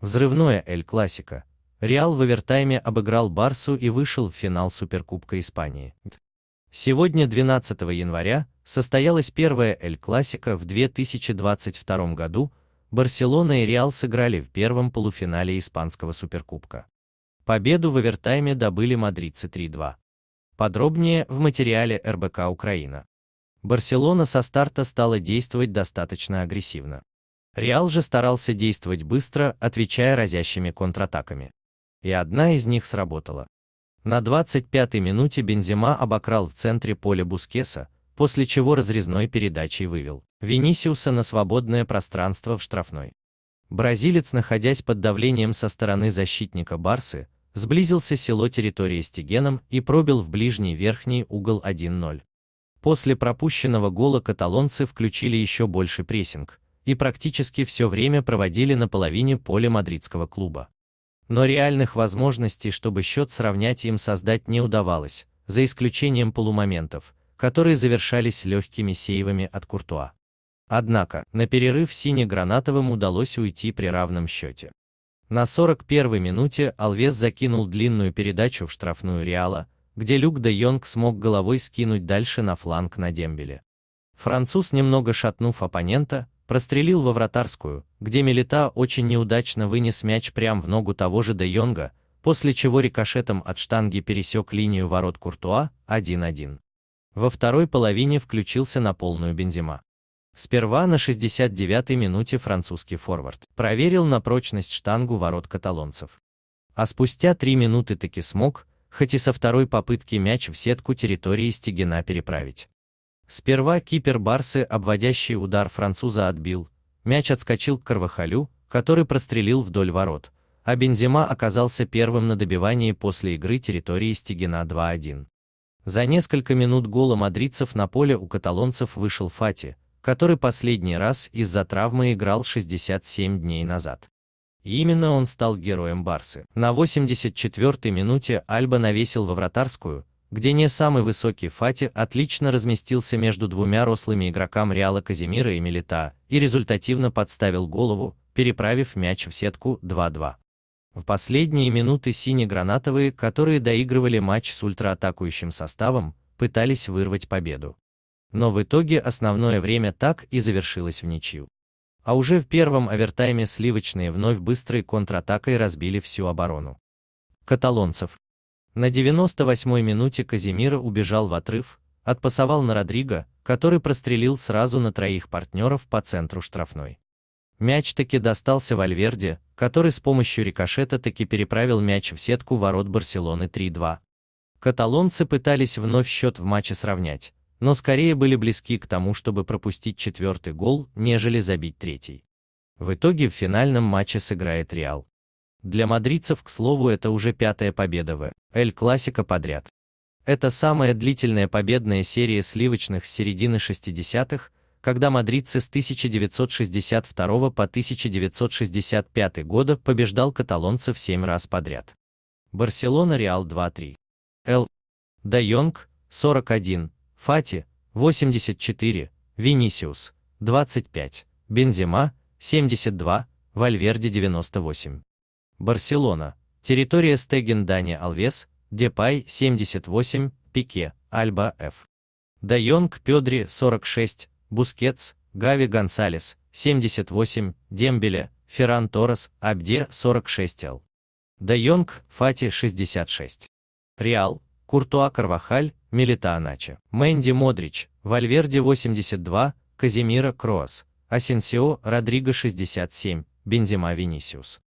Взрывное Эль Классика. Реал в овертайме обыграл Барсу и вышел в финал Суперкубка Испании. Сегодня, 12 января, состоялась первая Эль Классика в 2022 году. Барселона и Реал сыграли в первом полуфинале Испанского Суперкубка. Победу в овертайме добыли мадридцы 3-2. Подробнее в материале РБК Украина. Барселона со старта стала действовать достаточно агрессивно. Реал же старался действовать быстро, отвечая разящими контратаками. И одна из них сработала. На 25-й минуте Бензема обокрал в центре поля Бускеса, после чего разрезной передачей вывел Винисиуса на свободное пространство в штрафной. Бразилец, находясь под давлением со стороны защитника Барсы, сблизился село территории Стигеном и пробил в ближний верхний угол 1-0. После пропущенного гола каталонцы включили еще больше прессинг, и практически все время проводили на половине поля мадридского клуба. Но реальных возможностей, чтобы счет сравнять им создать не удавалось, за исключением полумоментов, которые завершались легкими сейвами от Куртуа. Однако, на перерыв сине-гранатовым удалось уйти при равном счете. На 41-й минуте Алвес закинул длинную передачу в штрафную Реала, где Люк де Йонг смог головой скинуть дальше на фланг на Дембеле. Француз, немного шатнув оппонента, прострелил во вратарскую, где Милита очень неудачно вынес мяч прямо в ногу того же Де Йонга, после чего рикошетом от штанги пересек линию ворот Куртуа 1-1. Во второй половине включился на полную Бензима. Сперва на 69-й минуте французский форвард проверил на прочность штангу ворот каталонцев. А спустя три минуты таки смог, хоть и со второй попытки мяч в сетку территории Стигена переправить. Сперва кипер Барсы, обводящий удар француза отбил, мяч отскочил к Карвахалю, который прострелил вдоль ворот, а Бензема оказался первым на добивании после игры территории Стигена 2-1. За несколько минут гола мадридцев на поле у каталонцев вышел Фати, который последний раз из-за травмы играл 67 дней назад. И именно он стал героем Барсы. На 84-й минуте Альба навесил во вратарскую, где не самый высокий Фати отлично разместился между двумя рослыми игрокам Реала Казимира и Милита и результативно подставил голову, переправив мяч в сетку 2-2. В последние минуты сине-гранатовые, которые доигрывали матч с ультраатакующим составом, пытались вырвать победу. Но в итоге основное время так и завершилось в ничью. А уже в первом овертайме сливочные вновь быстрой контратакой разбили всю оборону. Каталонцев, на 98-й минуте Казимира убежал в отрыв, отпасовал на Родриго, который прострелил сразу на троих партнеров по центру штрафной. Мяч таки достался Вальверде, который с помощью рикошета таки переправил мяч в сетку ворот Барселоны 3-2. Каталонцы пытались вновь счет в матче сравнять, но скорее были близки к тому, чтобы пропустить четвертый гол, нежели забить третий. В итоге в финальном матче сыграет Реал. Для мадридцев, к слову, это уже пятая победа в Эль Классика подряд. Это самая длительная победная серия сливочных с середины 60-х, когда мадридцы с 1962 по 1965 года побеждал каталонцев 7 раз подряд. Барселона Реал 2-3. Л. Де Йонг 41, Фати 84, Винисиус 25, Бензема 72, Вальверде 98. Барселона, тер Стеген Дани Алвес, Депай 78, Пике, Альба Ф. Де Йонг Педри 46, Бускетс, Гави Гонсалес 78, Дембеле, Ферран Торрес, Абде 46 Л. Де Йонг, Фати 66. Реал, Куртуа Карвахаль, Милитао, Начо, Менди Модрич, Вальверде 82, Каземиро Кроос, Асенсио, Родриго 67, Бензема Винисиус.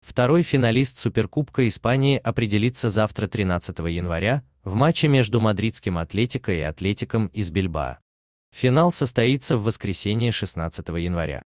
Второй финалист Суперкубка Испании определится завтра 13 января в матче между мадридским Атлетико и Атлетиком из Бильбао. Финал состоится в воскресенье 16 января.